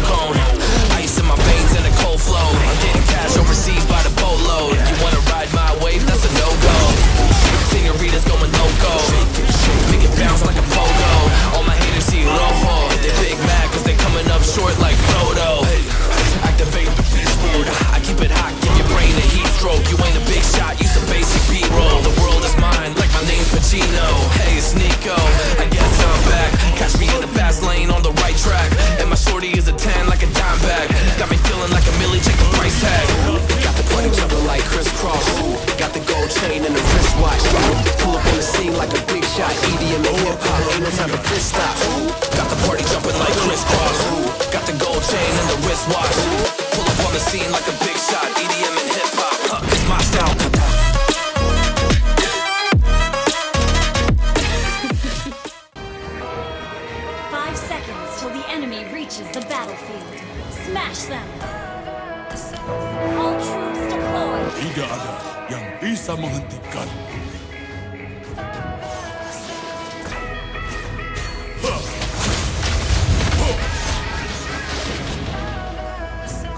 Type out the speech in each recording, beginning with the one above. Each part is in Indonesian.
smoke on. till the enemy reaches the battlefield. Smash them! All troops deployed! Tidak ada yang bisa menghentikan.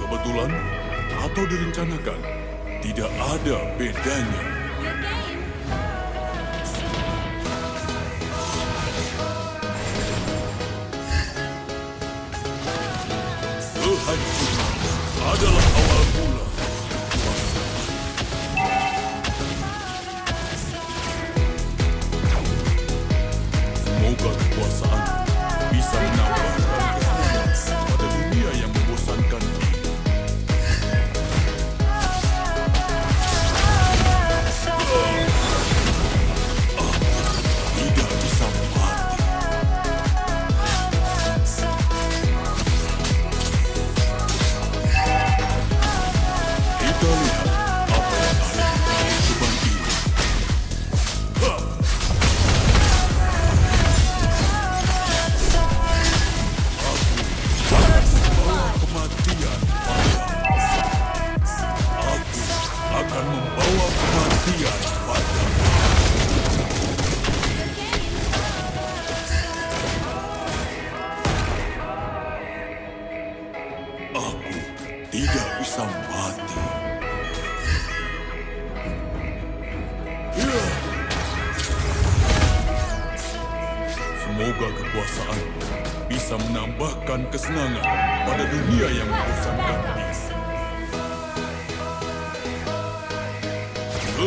Kebetulan atau direncanakan, tidak ada bedanya. hancur adalah awal mula. Semoga kekuasaan bisa menambah.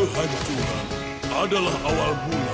kehancuran adalah awal mula.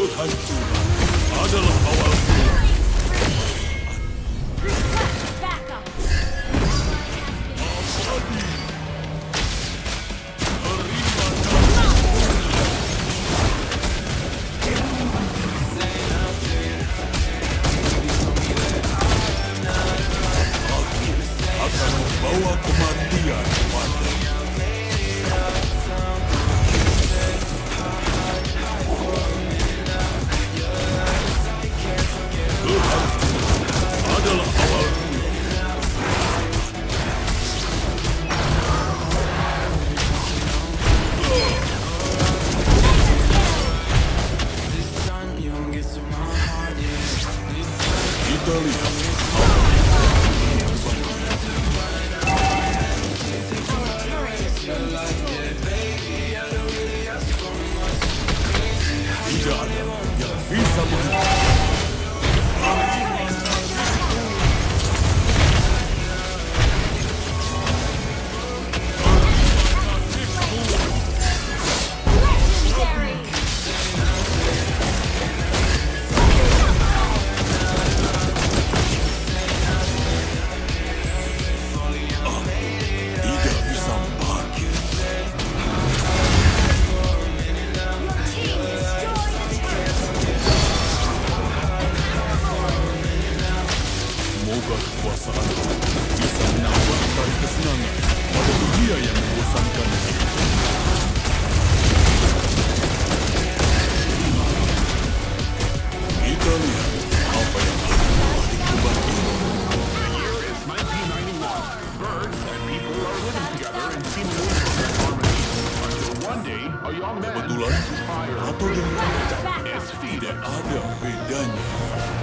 Zul'kan adalah awalku. Bawa kematian. Plus, apa yang kita SPD ada bedanya?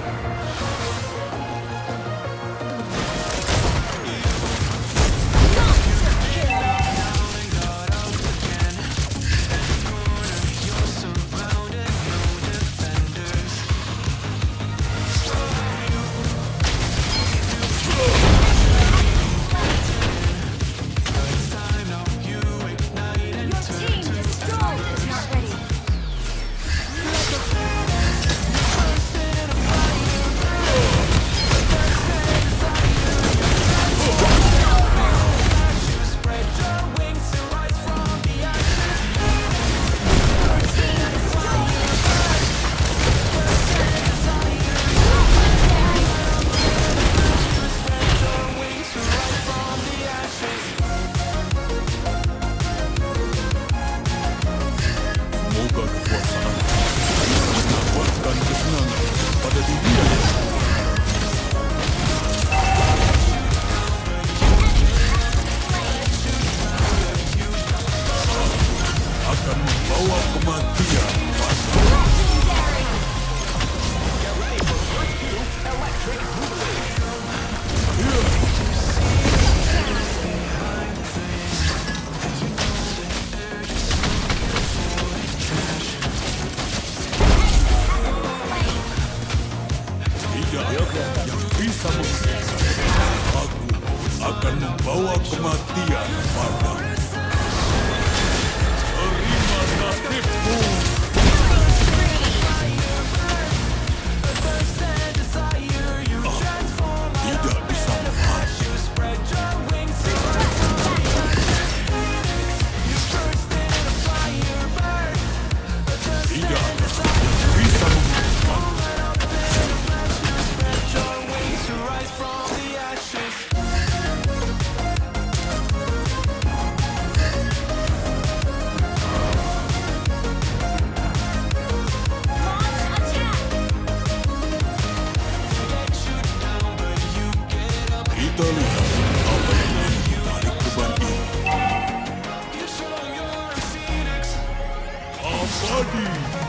Soggy.